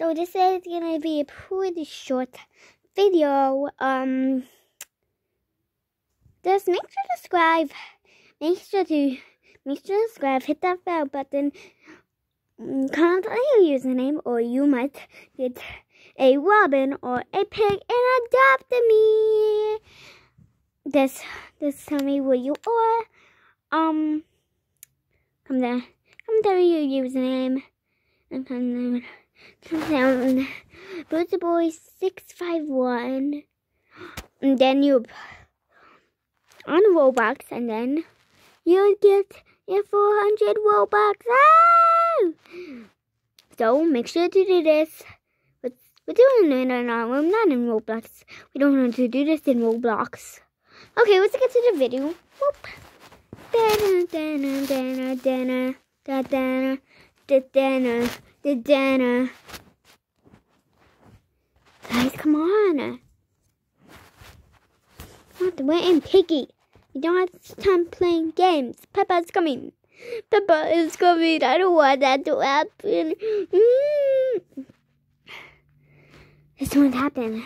So this is gonna be a pretty short video. Um, just make sure to subscribe. Make sure to make sure to subscribe. Hit that bell button. mm, Comment on your username, or you might get a robin or a pig and adopt me. Just just tell me where you are. Um, come there. Come me your username and come there. Down. Birds Boy six five one. And then you on Roblox, and then you'll get your four hundred Robux. Ah! So make sure to do this. We're, doing it in our room, not in Roblox. We don't want to do this in Roblox. Okay, let's get to the video. Whoop. Da-da, da-da, da-da, da-da, da-da, da-da, da-da. Guys, come on. Not the in Piggy. You don't have time playing games. Peppa's coming. Peppa is coming. I don't want that to happen. Mm. This won't happen.